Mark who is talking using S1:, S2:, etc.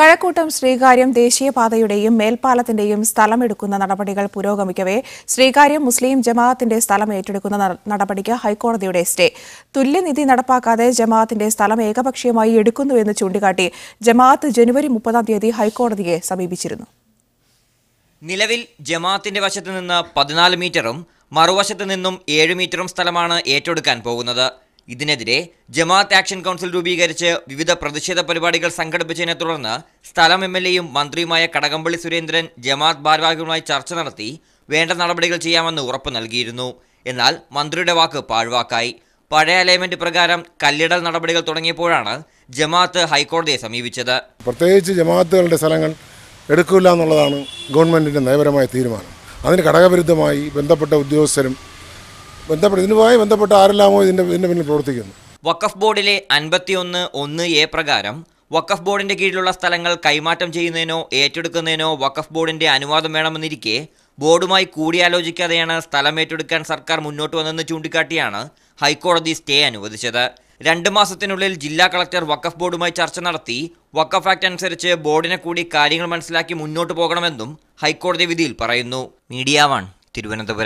S1: കഴക്കൂട്ടം ശ്രീകാര്യം ദേശീയപാതയുടെയും മേൽപ്പാലത്തിന്റെയും സ്ഥലമെടുക്കുന്ന നടപടികൾ പുരോഗമിക്കവേ. ശ്രീകാര്യം മുസ്ലിം ജമാഅത്തിന്റെ സ്ഥലം ഏറ്റെടുക്കുന്ന നടപടിക്ക് ഹൈക്കോടതിയുടെ സ്റ്റേ. തുല്യനിധി നടപ്പാക്കാതെ ജമാഅത്തിന്റെ സ്ഥലം ഏകപക്ഷീയമായി എടുക്കുന്നുവെന്ന് ചൂണ്ടിക്കാട്ടി ജമാഅത്ത് ജനുവരി മുപ്പതാം തീയതി ഹൈക്കോടതിയെ സമീപിച്ചിരുന്നു.
S2: നിലവിൽ ജമാഅത്തിന്റെ വശത്ത് നിന്ന് പതിനാല് മീറ്ററും മറുവശത്ത് നിന്നും ഏഴ് മീറ്ററും സ്ഥലമാണ് ഏറ്റെടുക്കാൻ പോകുന്നത്. ഇതിനെതിരെ ജമാഅത്ത് ആക്ഷൻ കൗൺസിൽ രൂപീകരിച്ച് വിവിധ പ്രതിഷേധ പരിപാടികൾ സംഘടിപ്പിച്ചതിനെ തുടർന്ന് സ്ഥലം എം എൽ എയും മന്ത്രിയുമായ കടകംപള്ളി സുരേന്ദ്രൻ ജമാഅത്ത് ഭാരവാഹികളുമായി ചർച്ച നടത്തി വേണ്ട നടപടികൾ ചെയ്യാമെന്ന് ഉറപ്പ് നൽകിയിരുന്നു. എന്നാൽ മന്ത്രിയുടെ വാക്ക് പാഴ്വാക്കായി. പഴയ അലൈൻമെന്റ് പ്രകാരം കല്ലിടൽ നടപടികൾ തുടങ്ങിയപ്പോഴാണ് ജമാഅത്ത് ഹൈക്കോടതിയെ സമീപിച്ചത്.
S3: പ്രത്യേകിച്ച് ജമാഅത്തുകളുടെ സ്ഥലങ്ങൾ എടുക്കില്ല എന്നുള്ളതാണ് ഗവൺമെന്റിന്റെ നയപരമായ തീരുമാനം. അതിന് ഘടകവിരുദ്ധമായി ബന്ധപ്പെട്ട ഉദ്യോഗസ്ഥരും ബന്ധപ്പെട്ട ഇതിനുമായി ബന്ധപ്പെട്ട ആരെല്ലാമോ ഇതിന്റെ ഇതിന്റെ പിന്നിൽ പ്രവർത്തിക്കുന്നു.
S2: വഖഫ് ബോർഡിലെ അൻപത്തിയൊന്ന് ഒന്ന് എ പ്രകാരം വഖഫ് ബോർഡിന്റെ കീഴിലുള്ള സ്ഥലങ്ങൾ കൈമാറ്റം ചെയ്യുന്നതിനോ ഏറ്റെടുക്കുന്നതിനോ വഖഫ് ബോർഡിന്റെ അനുവാദം വേണമെന്നിരിക്കെ ബോർഡുമായി കൂടിയാലോചിക്കാതെയാണ് സ്ഥലം ഏറ്റെടുക്കാൻ സർക്കാർ മുന്നോട്ട് വന്നെന്ന് ചൂണ്ടിക്കാട്ടിയാണ് ഹൈക്കോടതി സ്റ്റേ അനുവദിച്ചത്. രണ്ട് മാസത്തിനുള്ളിൽ ജില്ലാ കളക്ടർ വഖഫ് ബോർഡുമായി ചർച്ച നടത്തി വഖഫ് ആക്ട് അനുസരിച്ച് ബോർഡിനെ കൂടി കാര്യങ്ങൾ മനസ്സിലാക്കി മുന്നോട്ട് പോകണമെന്നും ഹൈക്കോടതി വിധിയിൽ പറയുന്നു. Media One Thiruvananthapuram.